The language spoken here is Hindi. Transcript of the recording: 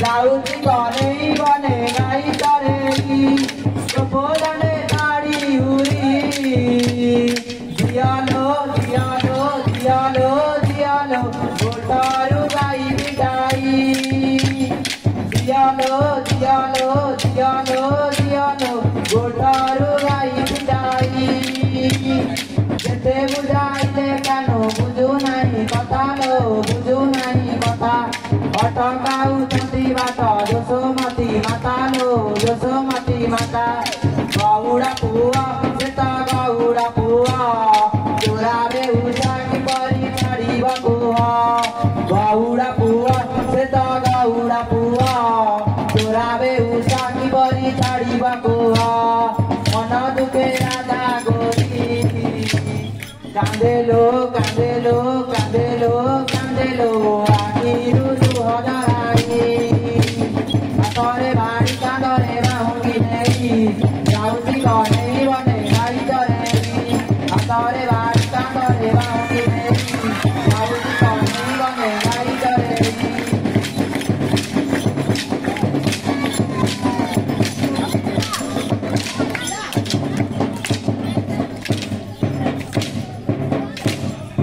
लाउती बने बने गाई करेगी तो गोटारू गाई बिटाई जते बुझा ଅଟକାଉଛନ୍ତି ବାଟ ଯଶୋମତୀ ମାତା ଲୋ ଯଶୋମତୀ ମାତା ଗଉଡ଼ା ପୁଅ ସେ ତ ଗଉଡ଼ା ପୁଅ ଚୋରାରେ ଉଷା କିପରି ଛାଡ଼ିବ କୁହ ଗଉଡ଼ା ପୁଅ ସେ ତ ଗଉଡ଼ା ପୁଅ ଚୋରାରେ ଉଷା କିପରି ଛାଡ଼ିବ କୁହ ମନ ଦୁଃଖେ ରାଧା ଗୋରୀ କାନ୍ଦେ ଲୋ Thank you.